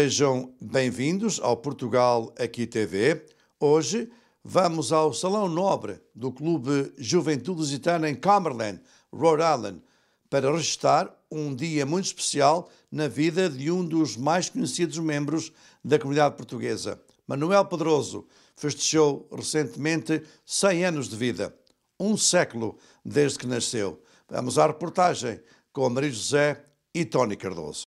Sejam bem-vindos ao Portugal Aqui TV. Hoje vamos ao Salão Nobre do Clube Juventude Lusitana em Cumberland, Rhode Island, para registrar um dia muito especial na vida de um dos mais conhecidos membros da comunidade portuguesa. Manuel Pedroso festejou recentemente 100 anos de vida, um século desde que nasceu. Vamos à reportagem com Maria José e Tony Cardoso.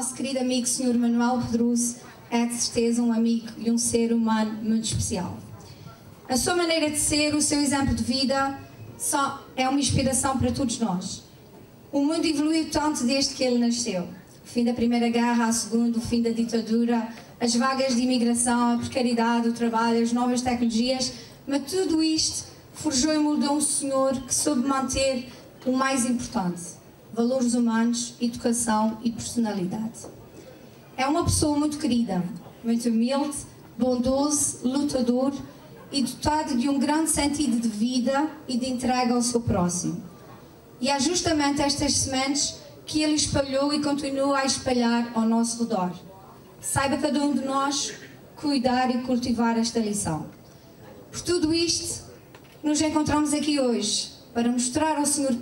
Nosso querido amigo Sr. Manuel Pedroso é de certeza um amigo e um ser humano muito especial. A sua maneira de ser, o seu exemplo de vida, só é uma inspiração para todos nós. O mundo evoluiu tanto desde que ele nasceu. O fim da Primeira Guerra, a Segunda, o fim da ditadura, as vagas de imigração, a precariedade, o trabalho, as novas tecnologias, mas tudo isto forjou e moldou um senhor que soube manter o mais importante, valores humanos, educação e personalidade. É uma pessoa muito querida, muito humilde, bondoso, lutador e dotado de um grande sentido de vida e de entrega ao seu próximo. E é justamente estas sementes que ele espalhou e continua a espalhar ao nosso redor. Saiba cada um de nós cuidar e cultivar esta lição. Por tudo isto, nos encontramos aqui hoje para mostrar ao Sr.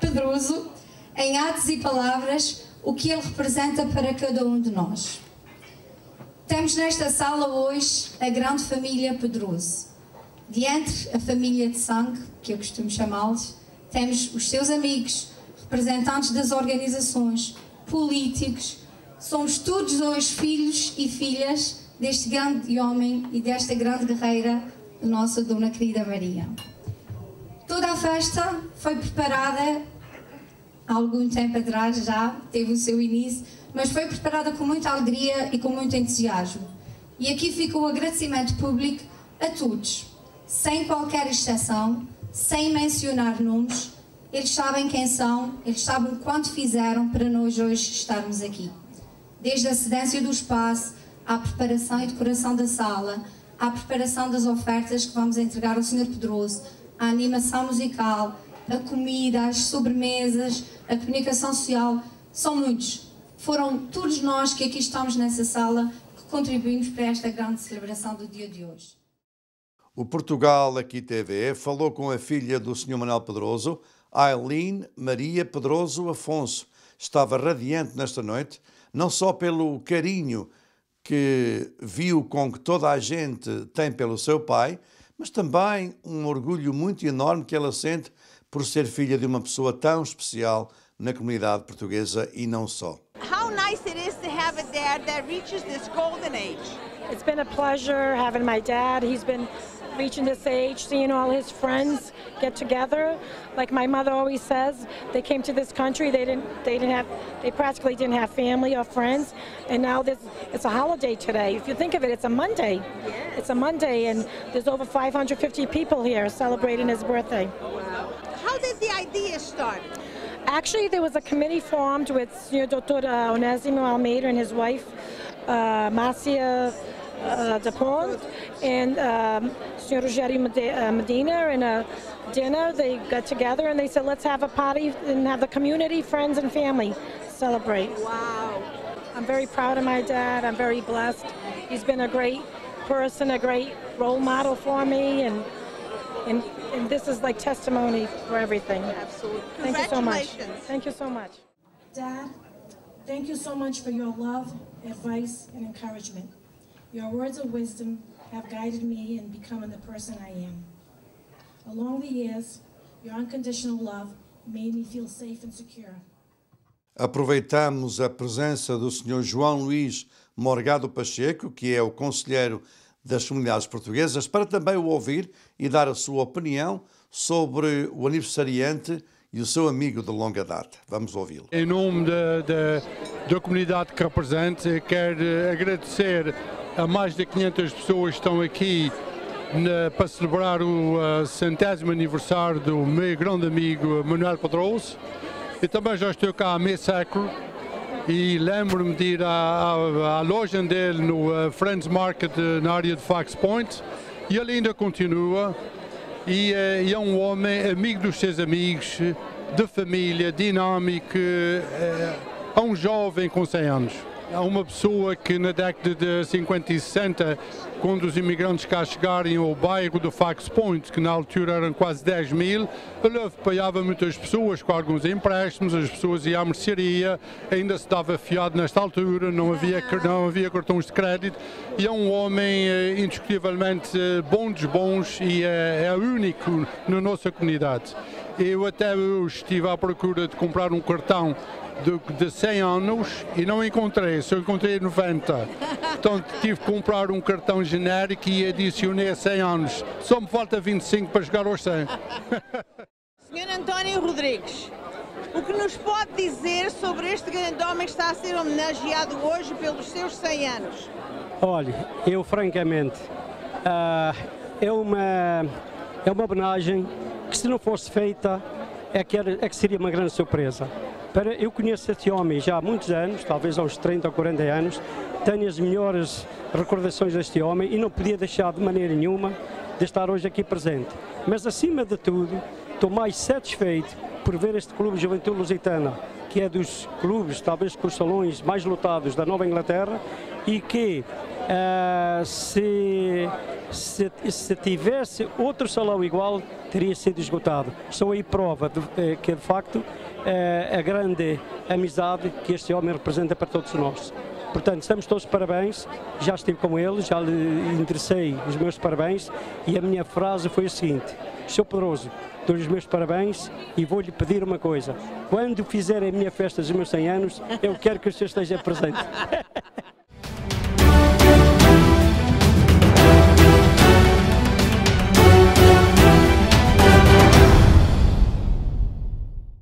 Pedroso, em atos e palavras, o que ele representa para cada um de nós. Temos nesta sala hoje a grande família Pedroso. De entre a família de sangue, que eu costumo chamá-los, temos os seus amigos, representantes das organizações, políticos. Somos todos hoje filhos e filhas deste grande homem e desta grande guerreira, nossa Dona Querida Maria. Toda a festa foi preparada há algum tempo atrás já, teve o seu início, mas foi preparada com muita alegria e com muito entusiasmo. E aqui fica o agradecimento público a todos, sem qualquer exceção, sem mencionar nomes. Eles sabem quem são, eles sabem quanto fizeram para nós hoje estarmos aqui. Desde a cedência do espaço, à preparação e decoração da sala, à preparação das ofertas que vamos entregar ao Sr. Pedroso, à animação musical, a comida, as sobremesas, a comunicação social, são muitos. Foram todos nós que aqui estamos nessa sala que contribuímos para esta grande celebração do dia de hoje. O Portugal Aqui TV falou com a filha do Sr. Manuel Pedroso, Aileen Maria Pedroso Afonso. Estava radiante nesta noite, não só pelo carinho que viu com que toda a gente tem pelo seu pai, mas também um orgulho muito enorme que ela sente por ser filha de uma pessoa tão especial na comunidade portuguesa e não só. How nice it is to have a dad that reaches this golden age. It's been a pleasure having my dad. He's been reaching this age, seeing all his friends get together. Like my mother always says, they came to this country. They didn't. They didn't have. They practically didn't have family or friends. And now this. It's a holiday today. If you think of it, it's a Monday. It's a Monday, and there's over 550 people here celebrating his birthday. How did the idea start? Actually, there was a committee formed with Sr. Dr. Onesimo Almeida and his wife, uh, Marcia uh, Depont, and um, Sr. Rogério uh, Medina, and a dinner. They got together and they said, let's have a party and have the community, friends, and family celebrate. Wow. I'm very proud of my dad. I'm very blessed. He's been a great person, a great role model for me, and and and this is like testimony for everything. Absolutely. Thank you so much. Thank you so much. Dad, thank you so much for your love, advice, and encouragement. Your words of wisdom have guided me in becoming the person I am. Along the years, your unconditional love made me feel safe and secure. Aproveitamos a presença do Sr. João Luís Morgado Pacheco, que é o conselheiro das comunidades portuguesas, para também o ouvir e dar a sua opinião sobre o aniversariante e o seu amigo de longa data. Vamos ouvi-lo. Em nome da, da, da comunidade que represento, quero agradecer a mais de 500 pessoas que estão aqui na- para celebrar o uh, centésimo aniversário do meu grande amigo Manuel Pedroso. Eu também já estou cá há meio século e lembro-me de ir à, à- à loja dele no uh, Friends Market uh, na área de Fox Point e ele ainda continua e, eh, e é um homem amigo dos seus amigos, de família, dinâmico, eh, é um jovem com 100 anos. É uma pessoa que na década de 50 e 60, quando os imigrantes cá chegarem ao bairro do Fox Point, que na altura eram quase 10 mil, ele apoiava muitas pessoas com alguns empréstimos, as pessoas iam à mercearia, ainda se dava fiado nesta altura, não havia, não havia cartões de crédito, e é um homem eh, indiscutivelmente eh, bom dos bons e é, é único na nossa comunidade. Eu até hoje estive à procura de comprar um cartão de, de 100 anos e não encontrei, só encontrei 90. Portanto, tive que comprar um cartão genérico e adicionei a 100 anos. Só me falta 25 para chegar aos 100. Senhor António Rodrigues, o que nos pode dizer sobre este grande homem que está a ser homenageado hoje pelos seus 100 anos? Olha, eu francamente, ah, é, uma, é uma homenagem que se não fosse feita é que, era- é que seria uma grande surpresa. Para, eu conheço este homem já há muitos anos, talvez há uns 30 ou 40 anos, tenho as melhores recordações deste homem e não podia deixar de maneira nenhuma de estar hoje aqui presente. Mas acima de tudo, estou mais satisfeito por ver este Clube Juventude Lusitana, que é dos clubes, talvez com os salões mais lotados da Nova Inglaterra e que ah, se, se, se tivesse outro salão igual, teria sido esgotado. São aí prova de, eh, que, de facto, eh, a grande amizade que este homem representa para todos nós. Portanto, estamos todos parabéns, já estive com ele, já lhe enderecei os meus parabéns e a minha frase foi a seguinte, Sr. Pedroso, dou-lhe os meus parabéns e vou-lhe pedir uma coisa, quando fizer a minha festa dos meus 100 anos, eu quero que o senhor esteja presente.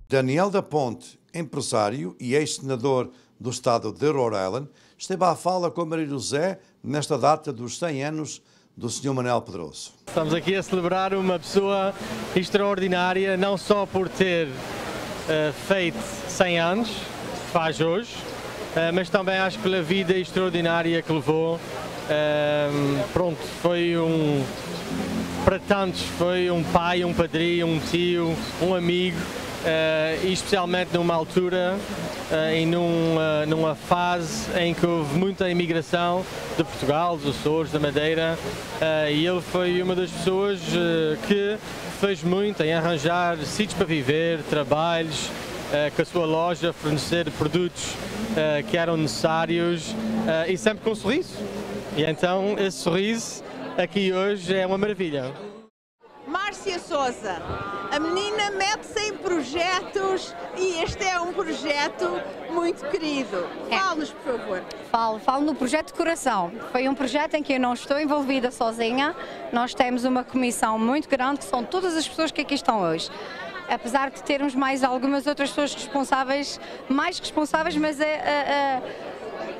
Daniel da Ponte, empresário e ex-senador do estado de Rhode Island, esteve à fala com Maria José nesta data dos 100 anos do Sr. Manuel Pedroso. Estamos aqui a celebrar uma pessoa extraordinária, não só por ter eh, feito 100 anos, faz hoje, eh, mas também acho pela vida extraordinária que levou. Eh, pronto, foi um, para tantos, foi um pai, um padrinho, um tio, um amigo, e especialmente numa altura eh, e num, eh, numa fase em que houve muita imigração de Portugal, dos Açores, da Madeira, e ele foi uma das pessoas que fez muito em arranjar sítios para viver, trabalhos, com a sua loja, fornecer produtos que eram necessários e sempre com um sorriso. E então esse sorriso aqui hoje é uma maravilha. Márcia Souza, a menina mete-se em projetos e este é um projeto muito querido. É. Fale-nos, por favor. Falo, falo no projeto de coração. Foi um projeto em que eu não estou envolvida sozinha. Nós temos uma comissão muito grande, que são todas as pessoas que aqui estão hoje. Apesar de termos mais algumas outras pessoas responsáveis, mais responsáveis, mas é, é,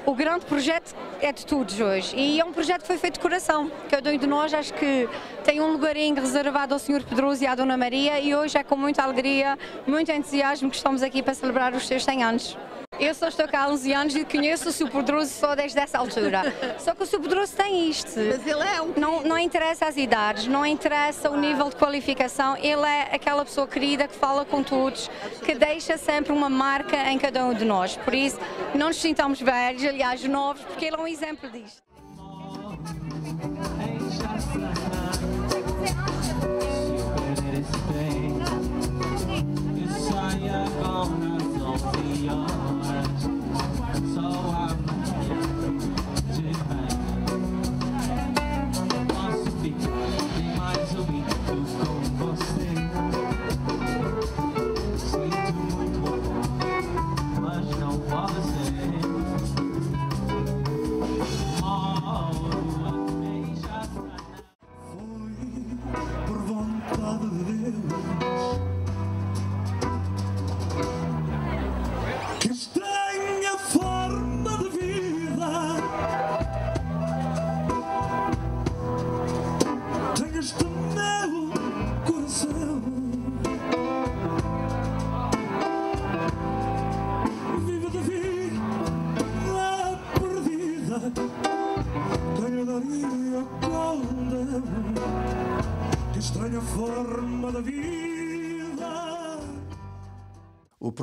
o grande projeto é de todos hoje. E é um projeto que foi feito de coração. Cada um de nós acho que tem um lugarinho reservado ao Sr. Pedroso e à Dona Maria e hoje é com muita alegria, muito entusiasmo que estamos aqui para celebrar os seus 100 anos. Eu só estou cá há 11 anos e conheço o Sr. Pedroso só desde essa altura. Só que o Sr. Pedroso tem isto. Mas ele é um Não, não interessa as idades, não interessa o nível de qualificação, ele é aquela pessoa querida que fala com todos, que deixa sempre uma marca em cada um de nós. Por isso, não nos sintamos velhos, aliás, novos, porque ele é um exemplo disto.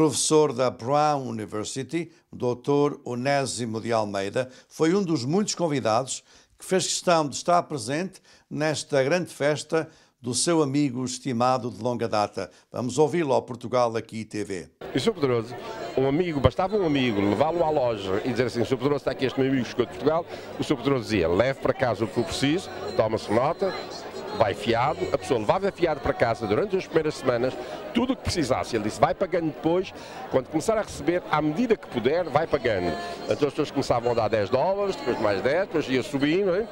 Professor da Brown University, Dr. Onésimo de Almeida, foi um dos muitos convidados que fez questão de estar presente nesta grande festa do seu amigo estimado de longa data. Vamos ouvi-lo ao Portugal Aqui TV. E Sr. Pedroso, um amigo, bastava um amigo levá-lo à loja e dizer assim, Sr. Pedroso, está aqui este meu amigo que de Portugal, o Sr. Pedroso dizia, leve para casa o que for preciso, toma-se nota, vai fiado, a pessoa levava fiado para casa durante as primeiras semanas, tudo o que precisasse. Ele disse, vai pagando depois, quando começar a receber, à medida que puder, vai pagando. Então as pessoas começavam a dar 10 dólares, depois mais 10, depois ia subindo, hein?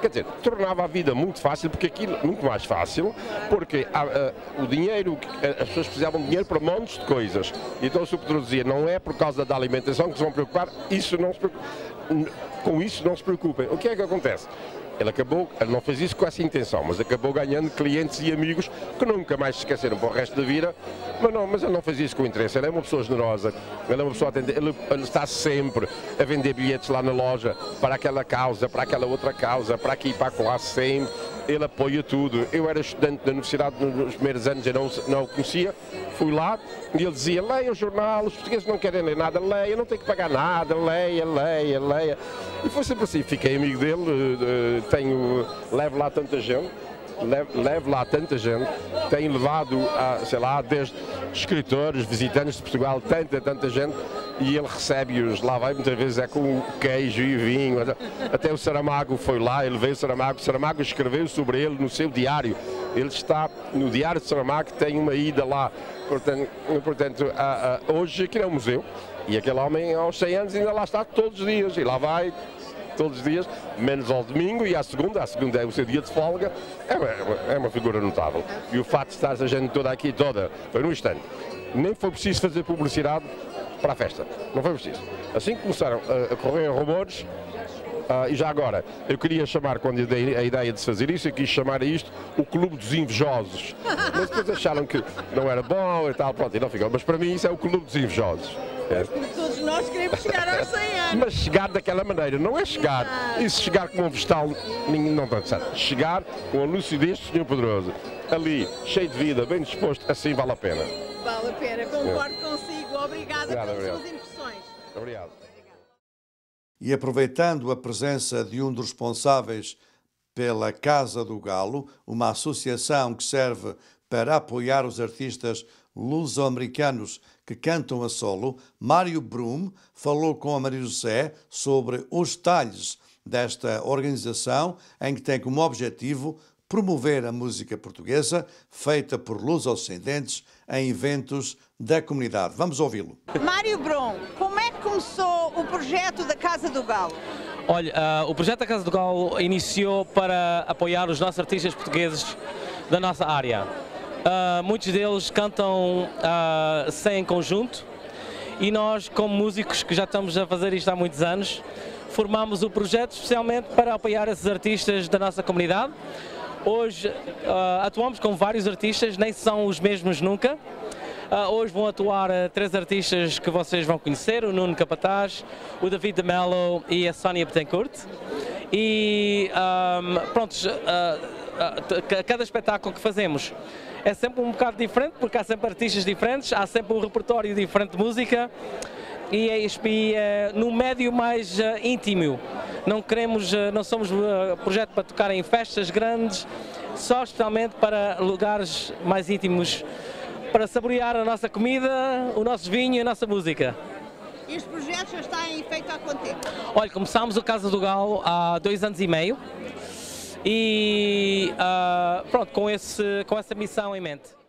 Quer dizer, tornava a vida muito fácil, porque aquilo, muito mais fácil, porque a, a, o dinheiro, as pessoas precisavam de dinheiro para montes de coisas. Então o. Pedro dizia, não é por causa da alimentação que se vão preocupar, isso não se com isso não se preocupem. O que é que acontece? Ele acabou, ele não fez isso com essa intenção, mas acabou ganhando clientes e amigos que nunca mais se esqueceram para o resto da vida. Mas não, mas ele não fez isso com interesse. Ele é uma pessoa generosa, ele é uma pessoa atendente, ele, ele está sempre a vender bilhetes lá na loja para aquela causa, para aquela outra causa, para aqui e para lá sempre ele apoia tudo. Eu era estudante da universidade nos primeiros anos, eu não, não o conhecia, fui lá e ele dizia, leia o jornal, os portugueses não querem ler nada, leia, não tem que pagar nada, leia, leia, leia. E foi sempre assim, fiquei amigo dele, eh, eh, tenho, levo lá tanta gente levo lá tanta gente, tem levado, a, sei lá, desde escritores, visitantes de Portugal, tanta, tanta gente, e ele recebe-os, lá vai muitas vezes é com queijo e vinho, até o Saramago foi lá, ele veio o Saramago, o Saramago escreveu sobre ele no seu diário, ele está no diário de Saramago, tem uma ida lá, portanto, portanto a, a, hoje aquilo é um museu, e aquele homem aos 100 anos ainda lá está todos os dias, e lá vai todos os dias, menos ao domingo e à segunda, a segunda é o seu dia de folga, é uma, é uma figura notável. E o fato de estar a gente toda aqui, toda, foi num instante. Nem foi preciso fazer publicidade para a festa, não foi preciso. Assim que começaram a, a correr rumores, Uh, e já agora, eu queria chamar, quando eu dei a ideia de se fazer isso, eu quis chamar a isto o Clube dos Invejosos. Mas depois acharam que não era bom e tal, pronto, e não ficou. Mas para mim isso é o Clube dos Invejosos. É. Todos nós queremos chegar aos 100 anos. Mas chegar daquela maneira, não é chegar. E se chegar com um vestal, não está certo. Chegar com a lucidez do Senhor Poderoso. Ali, cheio de vida, bem disposto, assim vale a pena. Vale a pena, concordo é. consigo. Obrigada obrigado, pelas obrigado. suas impressões. Obrigado. E aproveitando a presença de um dos responsáveis pela Casa do Galo, uma associação que serve para apoiar os artistas luso-americanos que cantam a solo, Mário Brum falou com a Maria José sobre os detalhes desta organização, em que tem como objetivo promover a música portuguesa feita por luso-ascendentes em eventos da comunidade. Vamos ouvi-lo. Mário Brum, como começou o projeto da Casa do Galo? Olha, uh, o projeto da Casa do Galo iniciou para apoiar os nossos artistas portugueses da nossa área. Uh, muitos deles cantam uh, sem conjunto e nós, como músicos que já estamos a fazer isto há muitos anos, formamos o projeto especialmente para apoiar esses artistas da nossa comunidade. Hoje uh, atuamos com vários artistas, nem são os mesmos nunca. Uh, hoje vão atuar uh, três artistas que vocês vão conhecer, o Nuno Capataz, o David de Mello e a Sónia Betancourt. E um, pronto, cada espetáculo que fazemos é sempre um bocado diferente, porque há sempre artistas diferentes, há sempre um repertório diferente de música e é no médio mais uh, íntimo. Não queremos, uh, não somos uh, projeto para tocar em festas grandes, só especialmente para lugares mais íntimos, para saborear a nossa comida, o nosso vinho e a nossa música. Este projeto já está em efeito há quanto tempo? Olha, começámos o Casa do Galo há dois anos e meio e uh, pronto, com, esse, com essa missão em mente.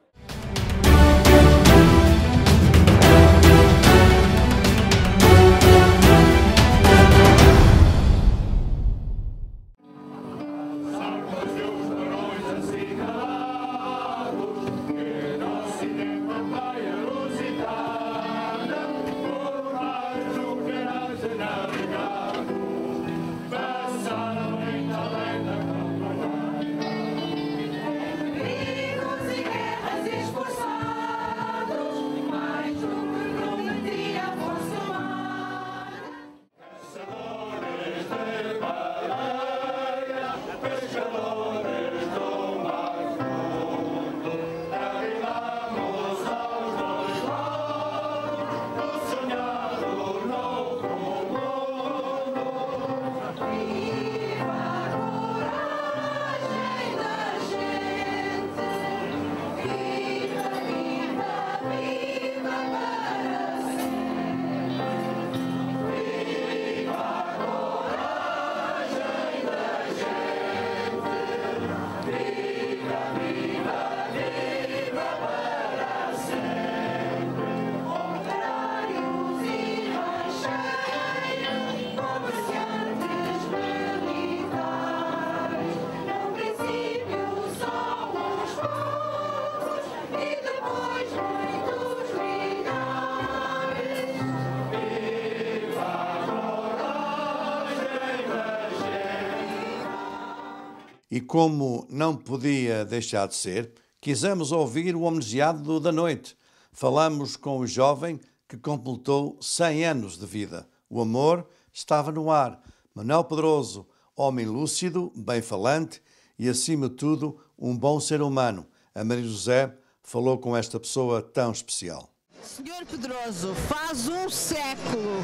E como não podia deixar de ser, quisemos ouvir o homenageado da noite. Falamos com o jovem que completou 100 anos de vida. O amor estava no ar. Manuel Pedroso, homem lúcido, bem falante e, acima de tudo, um bom ser humano. A Maria José falou com esta pessoa tão especial. Senhor Pedroso, faz um século,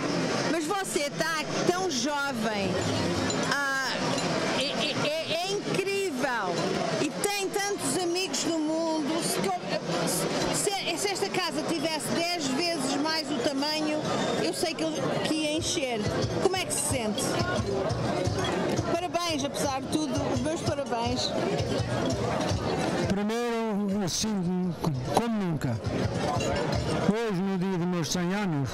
mas você está tão jovem. Se- se esta casa tivesse 10 vezes mais o tamanho, eu sei que, que ia encher. Como é que se sente? Parabéns, apesar de tudo, os meus parabéns. Primeiro, assim como nunca. Hoje, no dia dos meus 100 anos,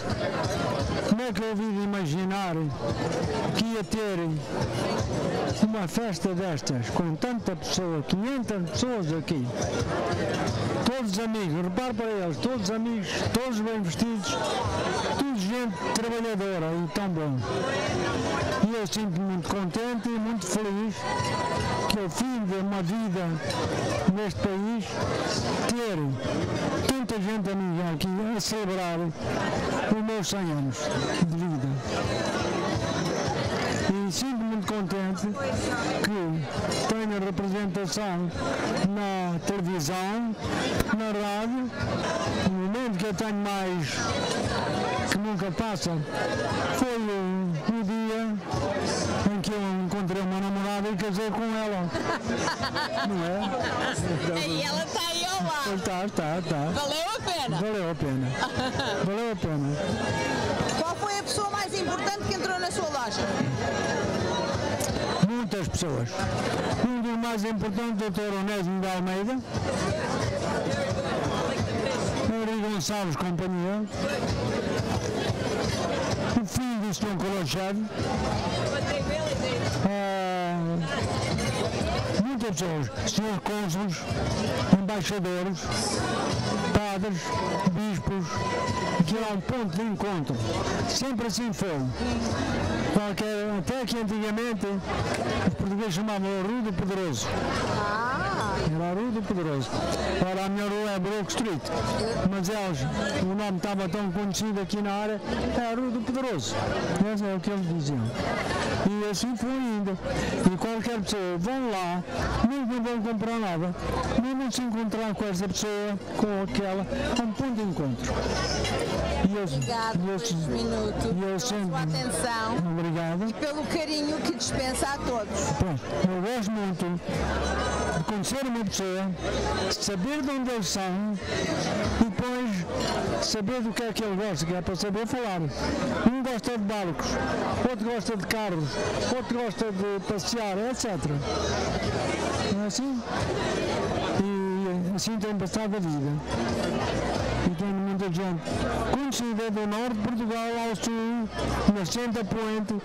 como é que eu de imaginar que ia ter uma festa destas com tanta pessoa, 500 pessoas aqui? Todos amigos, repare para eles, todos amigos, todos bem vestidos, tudo gente trabalhadora e tão bom. E eu sinto-me muito contente e muito feliz que ao fim de uma vida neste país, ter tanta gente amiga aqui a celebrar os meus 100 anos de vida. E sinto-me muito contente que tenha representação na televisão, na rádio. O momento que eu tenho mais que nunca passa foi o, o dia em que eu encontrei uma namorada e casei com ela. Não é? E ela está aí ao lado. Está, está, está. Valeu a pena. Valeu a pena. Valeu a pena. Qual foi a pessoa mais importante que entrou na sua loja? Muitas pessoas. Um dos mais importantes, o Dr. Onésimo de Almeida. Henri Gonçalves Companhia. O filho do Sr. Colochado. muitas pessoas, senhores cônsules, embaixadores, padres, bispos, que é um ponto de encontro. Sempre assim foi. Qualquer, até que antigamente os portugueses chamavam o Rua do Poderoso. Era a Rua do Poderoso. Ora, a minha rua é Brook Street, mas eles, o nome estava tão conhecido aqui na área, é a Rua do Poderoso. Esse é o que eles diziam. E assim foi indo. E qualquer pessoa, vão lá, mesmo não vão comprar nada, mas não se encontrar com essa pessoa, com aquela, é um ponto de encontro. E eu, Obrigado por este minuto, e eu pela sua atenção Obrigado. e pelo carinho que dispensa a todos. Pronto, eu gosto muito de conhecer uma pessoa, saber de onde eles são e depois saber do que é que ele gosta, que é para saber falar. Um gosta de barcos, outro gosta de carros, outro gosta de passear, etc. Não é assim? E assim tem passado a vida. E tenho muita gente conhecida do norte de Portugal ao sul, nascente a poente,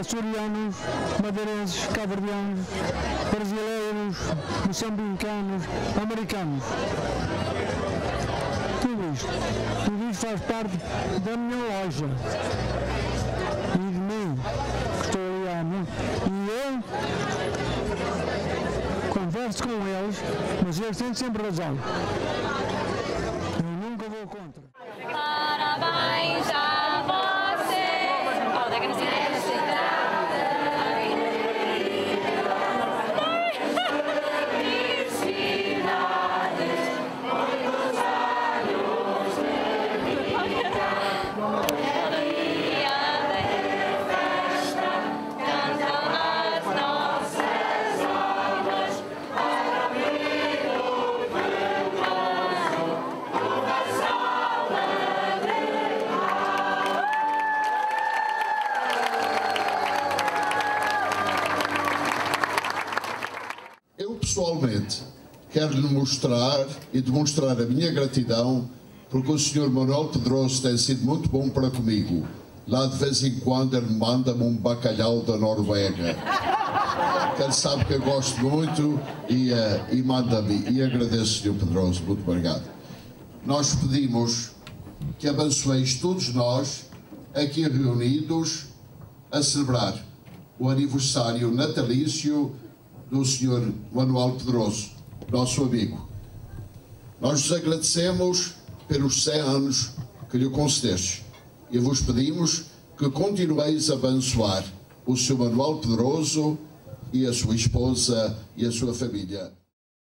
açorianos, madeirenses, caverdianos, brasileiros, moçambicanos, americanos. Tudo isto. Tudo isto faz parte da minha loja. E de mim, que estou ali. E eu converso com eles, mas eles têm sempre razão. Pessoalmente quero lhe mostrar e demonstrar a minha gratidão porque o Sr. Manuel Pedroso tem sido muito bom para comigo. Lá de vez em quando ele manda-me um bacalhau da Noruega. Ele sabe que eu gosto muito e, eh, e manda-me. E agradeço, Sr. Pedroso. Muito obrigado. Nós pedimos que abençoeis todos nós aqui reunidos a celebrar o aniversário natalício do Sr. Manuel Pedroso, nosso amigo. Nós vos agradecemos pelos 100 anos que lhe concedeste e vos pedimos que continueis a abençoar o Sr. Manuel Pedroso e a sua esposa e a sua família.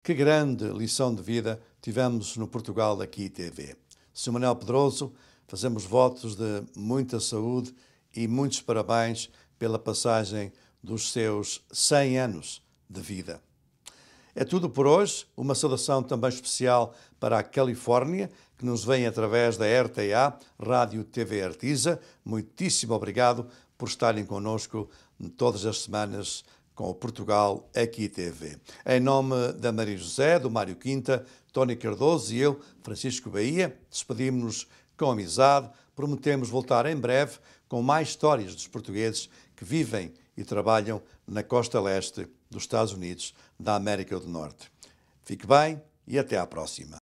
Que grande lição de vida tivemos no Portugal Aqui TV. Sr. Manuel Pedroso, fazemos votos de muita saúde e muitos parabéns pela passagem dos seus 100 anos de vida. É tudo por hoje. Uma saudação também especial para a Califórnia, que nos vem através da RTA, Rádio TV Artisa. Muitíssimo obrigado por estarem connosco todas as semanas com o Portugal Aqui TV. Em nome da Maria José, do Mário Quinta, Tony Cardoso e eu, Francisco Bahia, despedimos-nos com amizade. Prometemos voltar em breve com mais histórias dos portugueses que vivem e trabalham na costa leste dos Estados Unidos da América do Norte. Fique bem e até à próxima.